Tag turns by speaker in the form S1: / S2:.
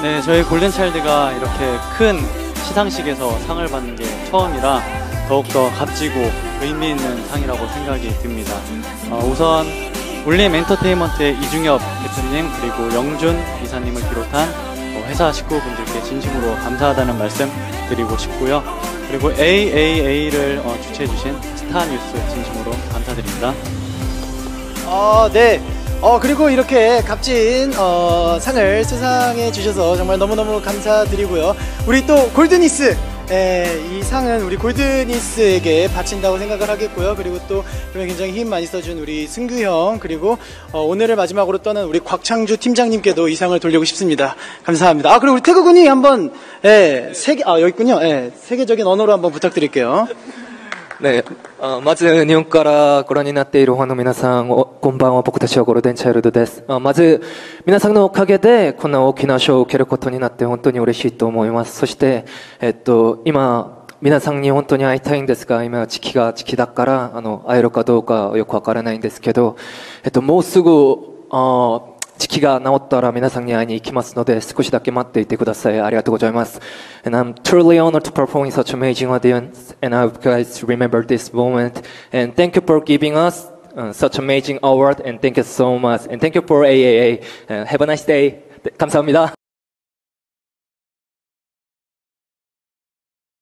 S1: 네, 저희 골든차일드가 이렇게 큰 시상식에서 상을 받는 게 처음이라 더욱더 값지고 의미 있는 상이라고 생각이 듭니다. 어, 우선 울림 엔터테인먼트의 이중엽 대표님 그리고 영준 이사님을 비롯한 어, 회사 식구분들께 진심으로 감사하다는 말씀 드리고 싶고요. 그리고 AAA를 어, 주최해주신 스타뉴스 진심으로 감사드립니다.
S2: 어, 네. 어, 그리고 이렇게 값진 어, 상을 수상해 주셔서 정말 너무너무 감사드리고요. 우리 또 골드니스 예, 이 상은 우리 골드니스에게 바친다고 생각을 하겠고요. 그리고 또 굉장히 힘 많이 써준 우리 승규 형 그리고 어, 오늘을 마지막으로 떠난 우리 곽창주 팀장님께도 이 상을 돌리고 싶습니다. 감사합니다. 아 그리고 우리 태구 군이 한번 예, 세계 아 여기 있군요. 예, 세계적인 언어로 한번 부탁드릴게요.
S3: ね、あまず日本からご覧になっているファンの皆さん、こんばんは、僕たちはゴールデンチャイルドです。あまず、皆さんのおかげで、こんな大きな賞を受けることになって本当に嬉しいと思います。そして、えっと、今、皆さんに本当に会いたいんですが、今時期が時期だから、あの、会えるかどうかよくわからないんですけど、えっと、もうすぐ、あ 時期が治ったら皆さんに会いに行きますので、少しだけ待っていてください。ありがとうございます。And I'm truly honored to perform in such amazing audience, and I hope you guys remember this moment. And thank you for giving us uh, such amazing award, and thank you so much. And thank you for AAA. Uh, have a nice day. 네, 감사합니다.